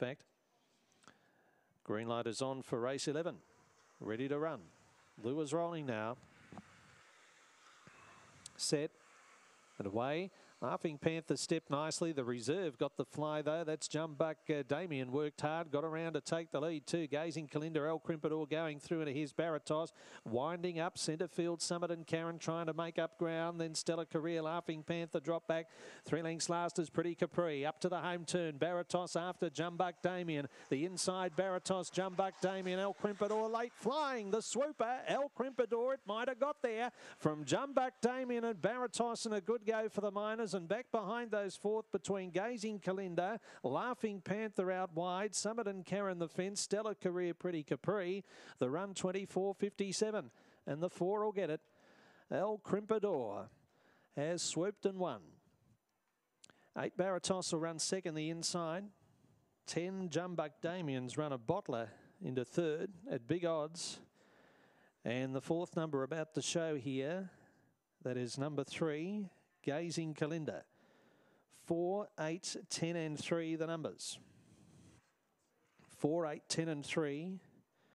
fact. Green light is on for race 11. Ready to run. Lures rolling now. Set and away. Laughing Panther stepped nicely. The reserve got the fly though. That's Jumbuck uh, Damien worked hard, got around to take the lead too. Gazing Kalinda, El Crimpador going through into his Baratos, winding up centre field. Summit and Karen trying to make up ground. Then Stella Career, Laughing Panther drop back. Three lengths last is Pretty Capri. Up to the home turn. Baratos after Jumbuck Damien. The inside Baratos, Jumbuck Damien, El Crimpador late flying. The swooper, El Crimpador, it might have got there from Jumbuck Damien and Baratos and a good go for the miners and back behind those fourth between Gazing Kalinda, Laughing Panther out wide, Summit and Karen the fence, Stella Career Pretty Capri, the run 24.57 and the four will get it. El Crimpador has swooped and won. Eight Baratos will run second the inside. Ten Jumbuck Damien's run a bottler into third at big odds. And the fourth number about the show here, that is number three, Gazing Kalinda. 4, 8, 10 and 3 the numbers. 4, 8, 10 and 3